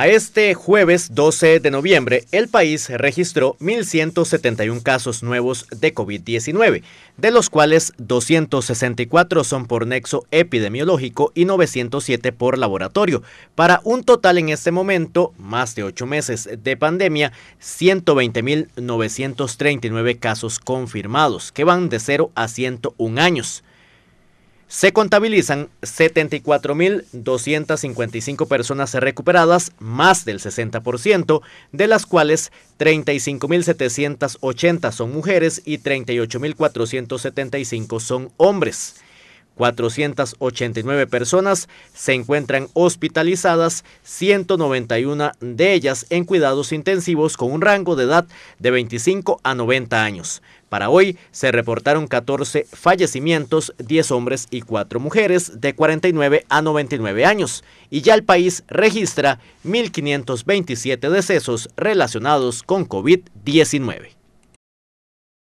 A este jueves 12 de noviembre, el país registró 1.171 casos nuevos de COVID-19, de los cuales 264 son por nexo epidemiológico y 907 por laboratorio, para un total en este momento, más de ocho meses de pandemia, 120.939 casos confirmados, que van de 0 a 101 años. Se contabilizan 74.255 personas recuperadas, más del 60%, de las cuales 35.780 son mujeres y 38.475 son hombres. 489 personas se encuentran hospitalizadas, 191 de ellas en cuidados intensivos con un rango de edad de 25 a 90 años. Para hoy se reportaron 14 fallecimientos, 10 hombres y 4 mujeres de 49 a 99 años, y ya el país registra 1.527 decesos relacionados con COVID-19.